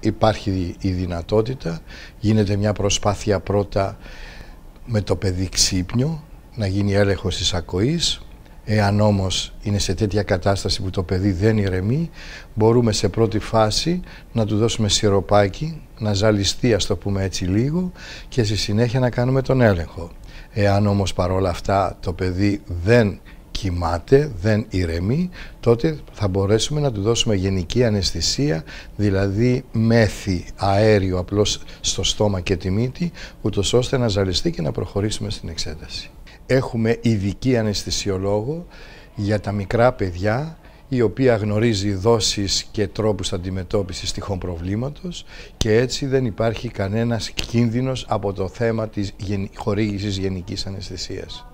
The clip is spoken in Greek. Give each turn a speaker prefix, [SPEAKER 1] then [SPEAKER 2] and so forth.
[SPEAKER 1] υπάρχει η δυνατότητα, γίνεται μια προσπάθεια πρώτα με το παιδί ξύπνιο, να γίνει έλεγχος της ακοής, Εάν όμως είναι σε τέτοια κατάσταση που το παιδί δεν ηρεμεί, μπορούμε σε πρώτη φάση να του δώσουμε σιροπάκι, να ζαλιστεί ας το πούμε έτσι λίγο και στη συνέχεια να κάνουμε τον έλεγχο. Εάν όμως παρόλα αυτά το παιδί δεν κοιμάται, δεν ηρεμεί, τότε θα μπορέσουμε να του δώσουμε γενική αναισθησία, δηλαδή μέθη αέριο απλώς στο στόμα και τη μύτη, ούτως ώστε να ζαλιστεί και να προχωρήσουμε στην εξέταση. Έχουμε ειδική αναισθησιολόγο για τα μικρά παιδιά η οποία γνωρίζει δόσεις και τρόπους αντιμετώπισης τυχόν προβλήματος και έτσι δεν υπάρχει κανένας κίνδυνος από το θέμα της χορήγησης γενικής αναισθησίας.